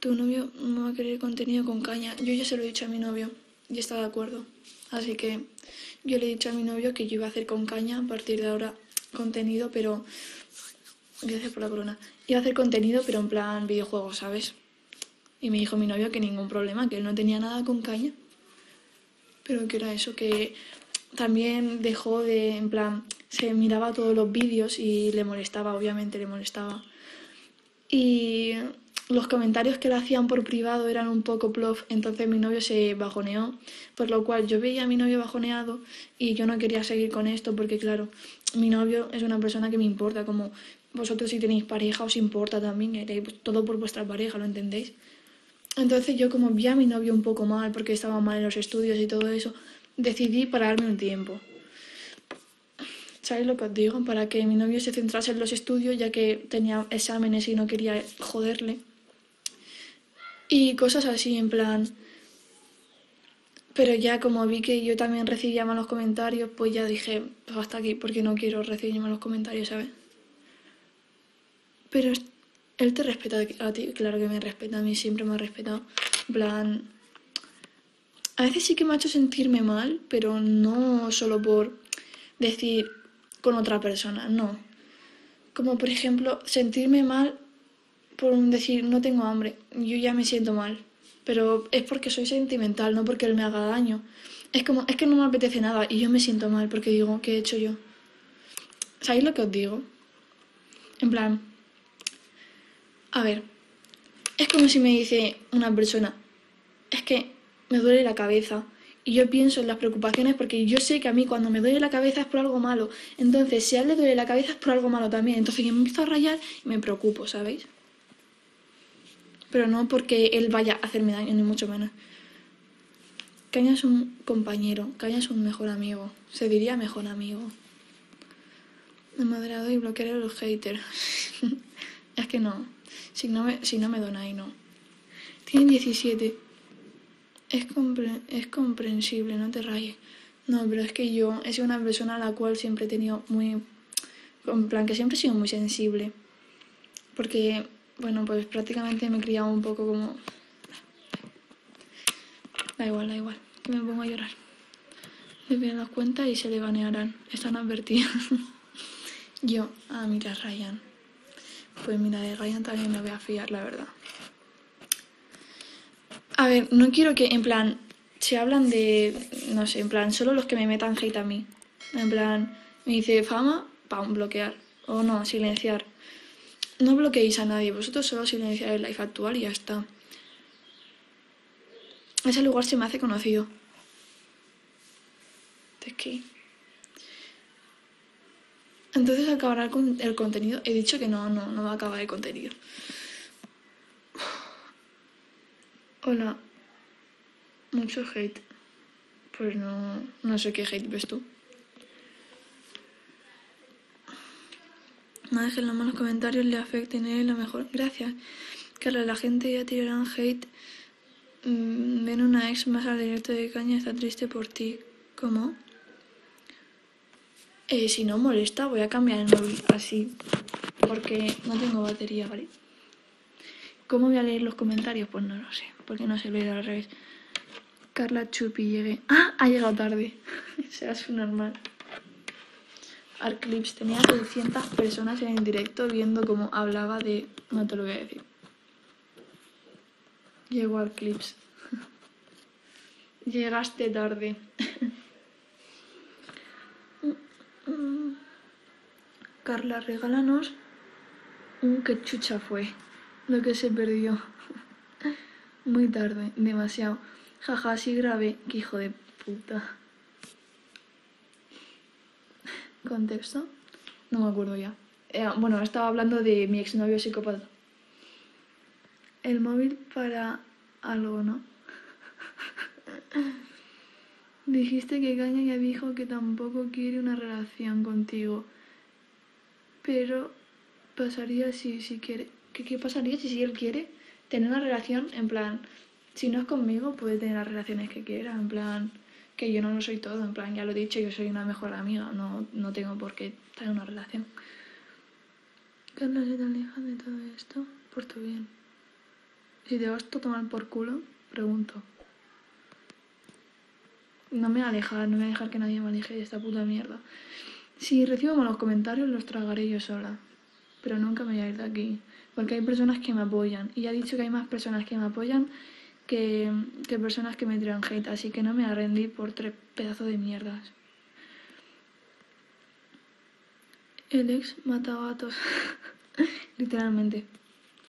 tu novio no va a querer contenido con caña. Yo ya se lo he dicho a mi novio y está de acuerdo. Así que yo le he dicho a mi novio que yo iba a hacer con caña a partir de ahora contenido, pero... Gracias por la corona. Iba a hacer contenido, pero en plan videojuegos, ¿sabes? Y me dijo mi novio que ningún problema, que él no tenía nada con caña. Pero que era eso, que también dejó de, en plan, se miraba todos los vídeos y le molestaba, obviamente le molestaba. Y los comentarios que le hacían por privado eran un poco plof, entonces mi novio se bajoneó, por lo cual yo veía a mi novio bajoneado y yo no quería seguir con esto porque claro, mi novio es una persona que me importa, como vosotros si tenéis pareja os importa también, todo por vuestra pareja, ¿lo entendéis? Entonces yo como vi a mi novio un poco mal porque estaba mal en los estudios y todo eso, decidí pararme un tiempo. ¿Sabéis lo que os digo? Para que mi novio se centrase en los estudios ya que tenía exámenes y no quería joderle. Y cosas así, en plan... Pero ya como vi que yo también recibía malos comentarios, pues ya dije, pues hasta aquí, porque no quiero recibir malos comentarios, ¿sabes? Pero él te respeta a ti, claro que me respeta, a mí siempre me ha respetado. En plan... A veces sí que me ha hecho sentirme mal, pero no solo por decir con otra persona, no. Como por ejemplo, sentirme mal por decir no tengo hambre, yo ya me siento mal, pero es porque soy sentimental, no porque él me haga daño. Es como, es que no me apetece nada y yo me siento mal porque digo, ¿qué he hecho yo? ¿Sabéis lo que os digo? En plan, a ver, es como si me dice una persona, es que me duele la cabeza y yo pienso en las preocupaciones porque yo sé que a mí cuando me duele la cabeza es por algo malo. Entonces, si a él le duele la cabeza es por algo malo también. Entonces yo me empiezo a rayar y me preocupo, ¿sabéis? Pero no porque él vaya a hacerme daño, ni mucho menos. Caña es un compañero, Caña es un mejor amigo, se diría mejor amigo. Me moderado y bloquear a los haters. es que no, si no me, si no me donáis, no. Tienen 17. Es, es comprensible, no te rayes. No, pero es que yo he sido una persona a la cual siempre he tenido muy... En plan, que siempre he sido muy sensible. Porque bueno, pues prácticamente me he criado un poco como... Da igual, da igual, que me pongo a llorar. Le vienen las cuentas y se le banearán. Están advertidos. Yo, ah, mira, Ryan. Pues mira, de Ryan también me voy a fiar, la verdad. A ver, no quiero que, en plan, se hablan de, no sé, en plan, solo los que me metan hate a mí. En plan, me dice fama, pam, bloquear. O no, silenciar. No bloqueéis a nadie, vosotros solo silenciar el live actual y ya está. Ese lugar se me hace conocido. ¿De qué? Entonces acabará el contenido. He dicho que no, no, no va a acabar el contenido. Hola. Mucho hate. Pues no, no sé qué hate ves tú. No dejen los malos comentarios, le afecten a él lo mejor. Gracias. Claro, la gente ya tirarán hate. Mm, ven una ex más al directo de caña, está triste por ti. ¿Cómo? Eh, si no molesta, voy a cambiar el móvil así. Porque no tengo batería, ¿vale? ¿Cómo voy a leer los comentarios? Pues no lo sé. Porque no sé leer al revés. Carla Chupi llegué. ¡Ah! Ha llegado tarde. Será su normal. Arclips tenía 600 personas en directo viendo cómo hablaba de... No te lo voy a decir. Llegó Arclips. Llegaste tarde. Carla, regálanos un que chucha fue. Lo que se perdió. Muy tarde, demasiado. Jaja, sí grave. Que hijo de puta. ¿Contexto? No me acuerdo ya. Eh, bueno, estaba hablando de mi exnovio psicópata. El móvil para algo, ¿no? Dijiste que Caña ya dijo que tampoco quiere una relación contigo. Pero pasaría si, si quiere. ¿Qué, ¿Qué pasaría si, si él quiere tener una relación? En plan, si no es conmigo, puede tener las relaciones que quiera. En plan, que yo no lo soy todo, en plan, ya lo he dicho, yo soy una mejor amiga, no, no tengo por qué estar en una relación. Carla se te aleja de todo esto por tu bien. Si te vas a tomar por culo, pregunto. No me voy a alejar, no me voy a dejar que nadie me aleje de esta puta mierda. Si recibo malos comentarios, los tragaré yo sola. Pero nunca me voy a ir de aquí. Porque hay personas que me apoyan. Y ya he dicho que hay más personas que me apoyan que, que personas que me tiran hate. Así que no me voy a rendir por tres pedazos de mierdas. El ex mata gatos. Literalmente.